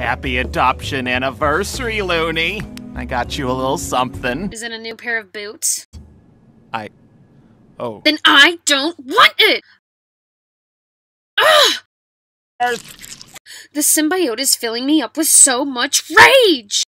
Happy adoption anniversary, Looney. I got you a little something. Is it a new pair of boots? I. Oh. Then I don't want it! Ugh! The symbiote is filling me up with so much rage!